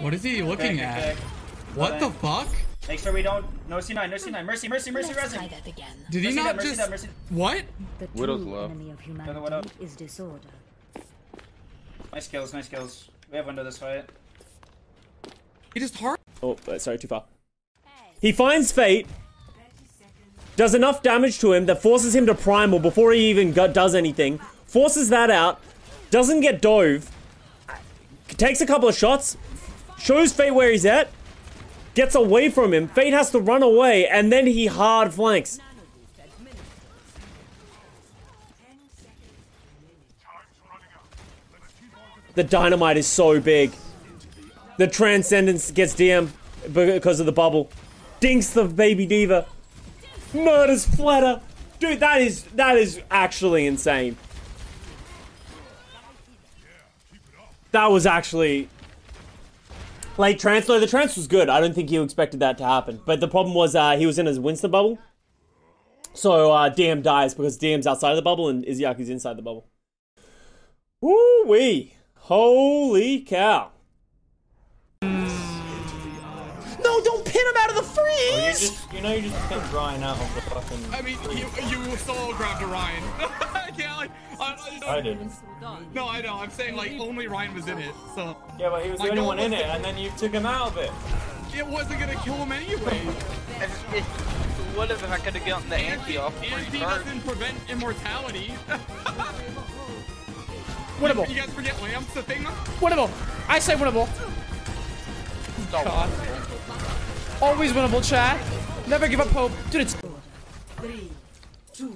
What is he looking Okay, at? okay. What the fuck? Make sure we don't. No C9, no C9. Mercy, mercy, mercy, Let's try resin. that again. Did he Mercy not that, just that, mercy- what? The Widow's true low. enemy of Another one humanity is disorder. Nice kills, nice kills. We have window this fight. He just hard. Oh, uh, sorry, too far. He finds Fate, does enough damage to him that forces him to primal before he even go- does anything, forces that out, doesn't get dove, takes a couple of shots, shows Fate where he's at, gets away from him, Fate has to run away, and then he hard flanks. The dynamite is so big. The transcendence gets DM because of the bubble. Dinks the baby diva. Murders Flatter. Dude, that is that is actually insane. That was actually like trance. No, the trance was good. I don't think you expected that to happen. But the problem was uh, he was in his Winston bubble. So uh, DM dies because DM's outside of the bubble and Izayaku's inside the bubble. Woo wee! Holy cow! Just, you know, you just pinned Ryan out of the fucking. I mean, you you solo grabbed a Ryan. yeah, like I, I, I didn't. No, I know. I'm saying like only Ryan was in it, so Yeah, but he was the Like, only one in it, and then you took him out of it. it wasn't gonna kill him anyway. What if I could have gotten the anti off And pretty doesn't prevent immortality. Winnable. you guys forget Lamb's the thing. Winnable. I say winnable. God. Always winnable, chat. Never give up hope. Dude, it's. Four, three, two,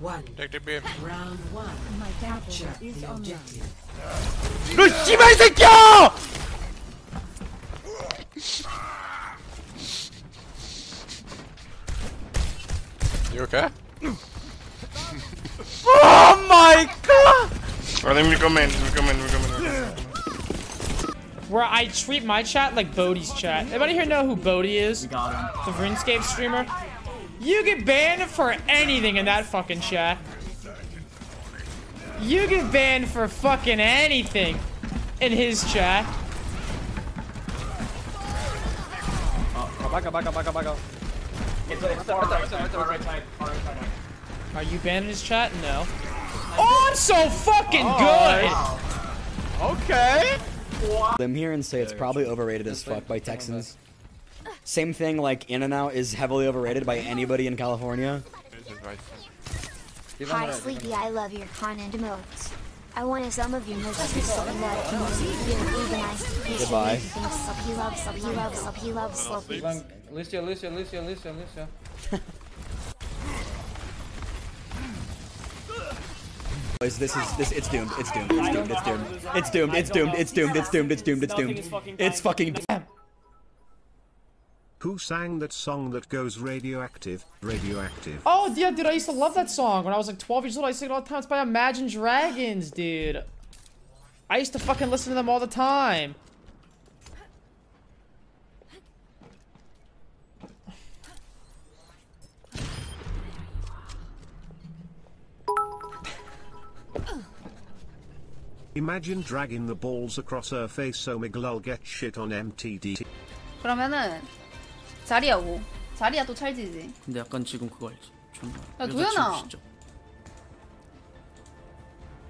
one. Take the beam. Round one. My capture is on objective. she made it, yo! You okay? oh my god! Well, let me come in, let me come in, let me come in. Where I treat my chat like Bodhi's chat. Anybody here know who Bodhi is? We got him. The RuneScape streamer? You get banned for anything in that fucking chat. You get banned for fucking anything in his chat. It's, it's far right side, far right side, far right side. Are you banned in his chat? No. Oh, I'm so fucking good! Okay. I'm here and say it's probably overrated as fuck by Texans. Same thing like In-N-Out is heavily overrated by anybody in California. Hi, Sleepy. I love your content emotes. I wanted some of your emotes so that you really nice. Goodbye. Sloppy love, sloppy love, sloppy love, sloppy. Ivan, Lucia, Lucia, Lucia, Lucia, Lucia. This is this it's doomed. It's doomed. It's doomed. It's doomed. It's doomed. It's doomed. It's doomed. It's doomed. It's doomed. It's doomed. It's fucking Who sang that song that goes radioactive? Radioactive. Oh, yeah, dude, I used to love that song. When I was like 12 years old, I used to sing it all the time. It's by Imagine Dragons, dude. I used to fucking listen to them all the time. Imagine dragging the balls across her face so Miguel get shit on MTD. 그러면은 자리야고 자리야 또 찰지지 근데 약간 지금 그거 알지? 좀 야, 도현아. 진짜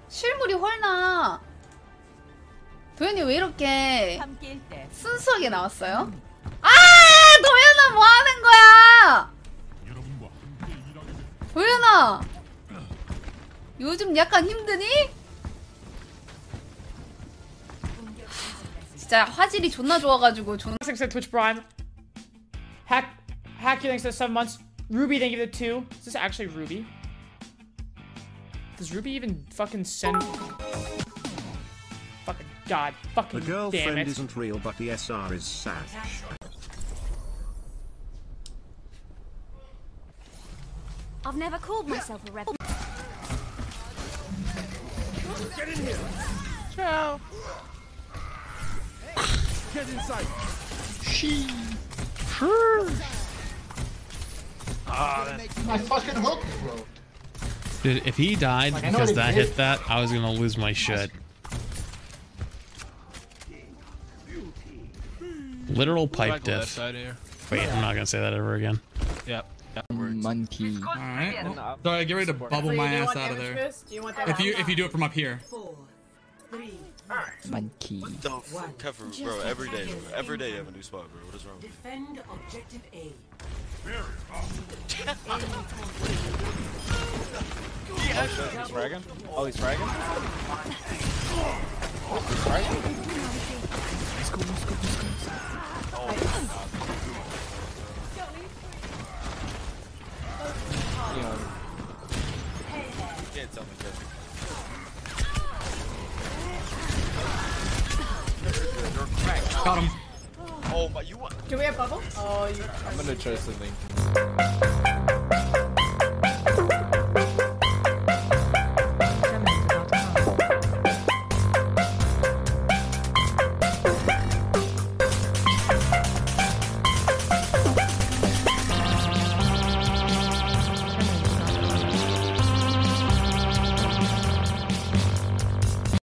실물이 헐나 도현이 왜 이렇게 순수하게 나왔어요? 아 도현아 뭐 하는 거야 도현아 요즘 약간 힘드니? 진짜 화질이 존나 좋아가지고 존나 Thanks to Twitch Prime. Hack, Hack, you thanks for the seven months. Ruby, thank you for the two. Is this actually Ruby? Does Ruby even fucking send? Fucking god, The fucking damn girlfriend it. isn't real but the SR is sad. I've never called myself a rebel. Get in here. Ciao. Get inside. She. Sure. Ah, my fucking hook broke. Dude, if he died Like, because that did. hit that, I was gonna lose my shit. Literal pipe Like left diff. side here. Wait, I'm not gonna say that ever again. Yep. Monkey. Alright. Well, sorry, get ready to bubble my ass out of there. If you if you do it from up here. Monkey. What the fuck, cover, bro? Every day, bro. Every day you have a new spot, bro. What is wrong? Defend objective A. Oh shit, he's fragging? Oh, he's fragging? He's fragging? Let's go, let's go, let's go. Oh, you Got him. Oh, but you want. Do we have bubble? Oh, you. I'm gonna try something.